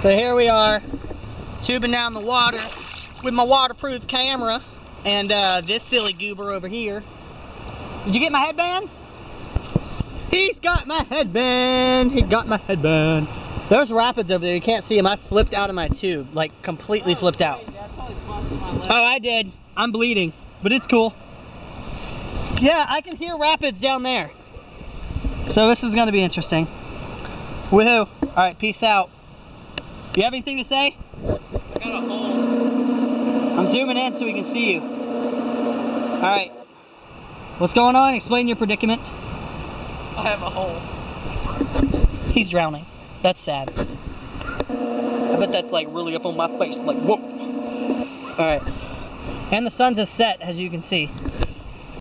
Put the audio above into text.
So here we are, tubing down the water with my waterproof camera and uh, this silly goober over here. Did you get my headband? He's got my headband. He got my headband. There's rapids over there. You can't see them. I flipped out of my tube, like completely flipped out. Oh, I did. I'm bleeding, but it's cool. Yeah, I can hear rapids down there. So this is gonna be interesting. Woohoo. All right, peace out. You have anything to say? I got a hole. I'm zooming in so we can see you. All right. What's going on? Explain your predicament. I have a hole. He's drowning. That's sad. I bet that's like really up on my face, like whoa. All right. And the sun's has set, as you can see.